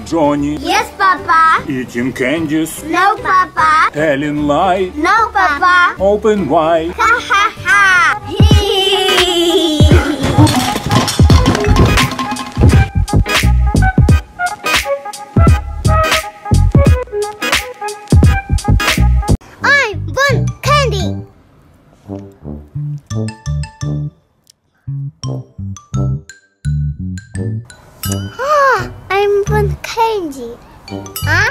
Johnny, Johnny. Yes, Papa. Eating candies. No, Papa. Telling lies. No, Papa. Open wide. Ha. 啊？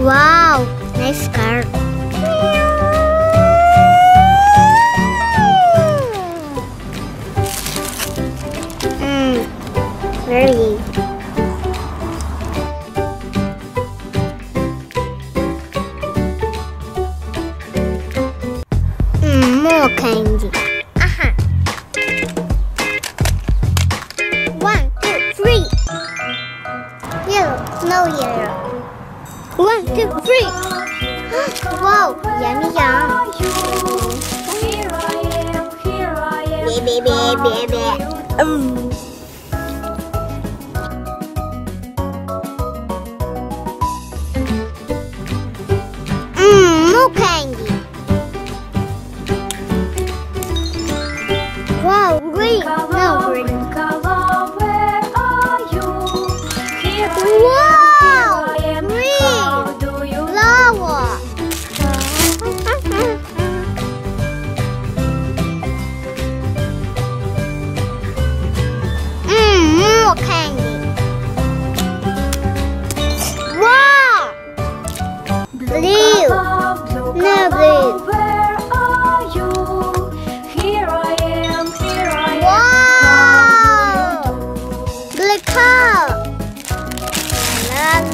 Wow, nice car. Mmm, very. Hmm. more candy.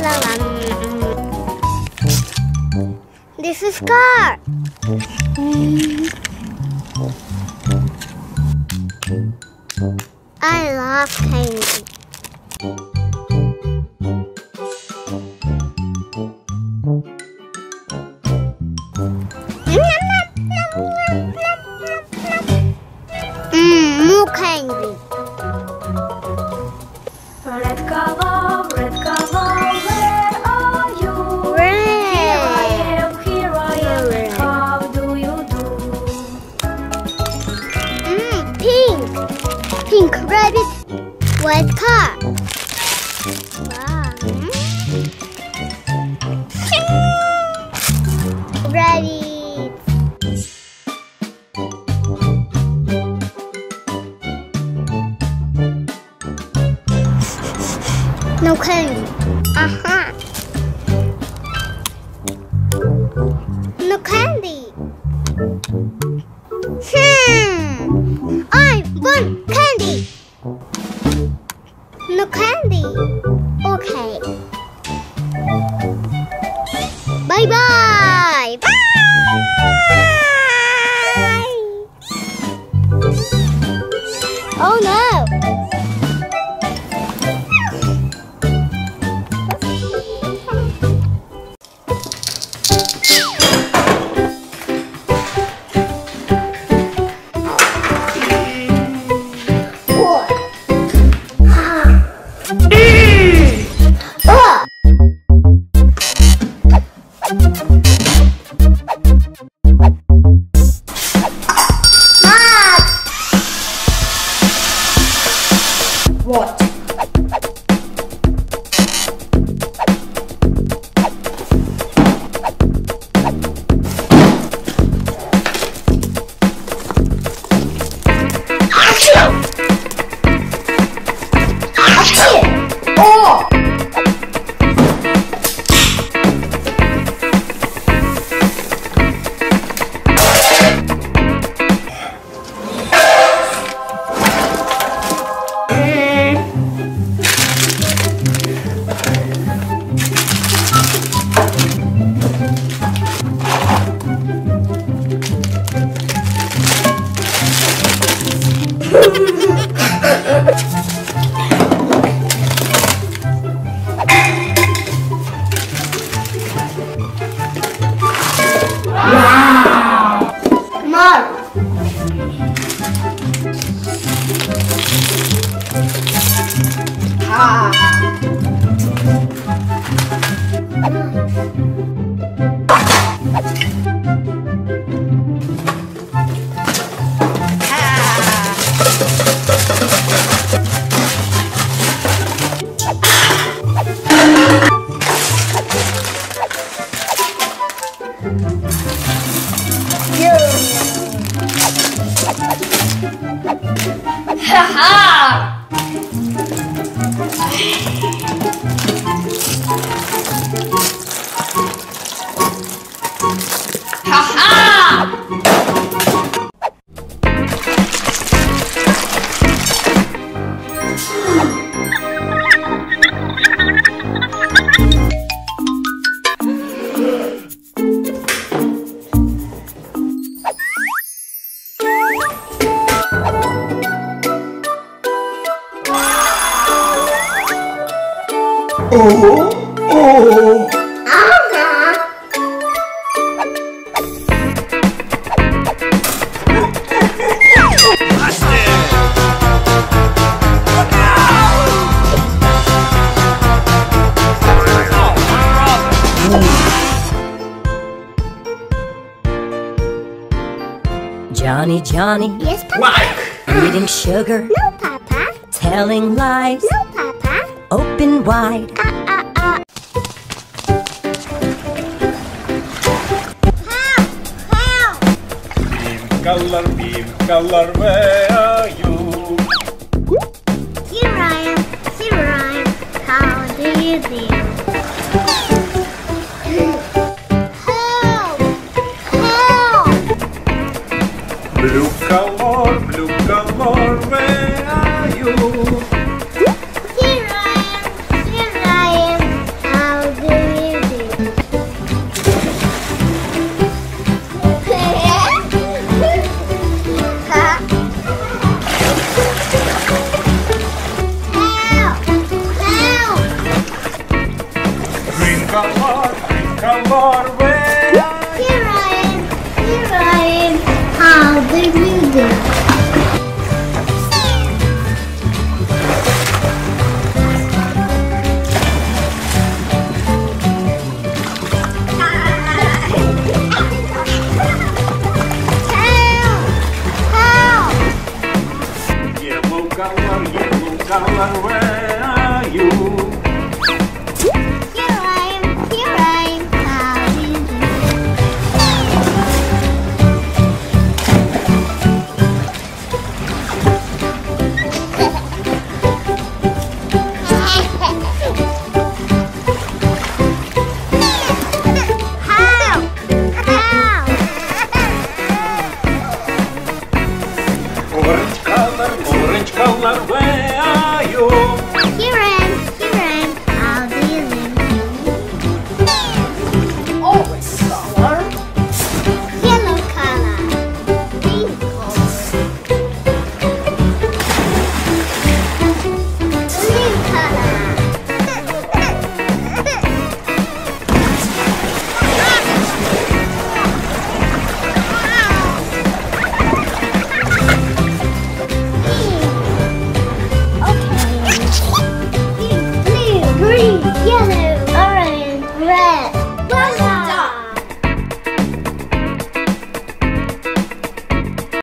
one. This is car. I love candy. Mmm, more candy. White car. 아! Johnny, Johnny, Yes, Papa. eating sugar, No, Papa. telling lies, No. Open wide. Ah, ah, ah. Help! Help! Pink color, pink color, where are you? Here I am. Here I am. How do you do?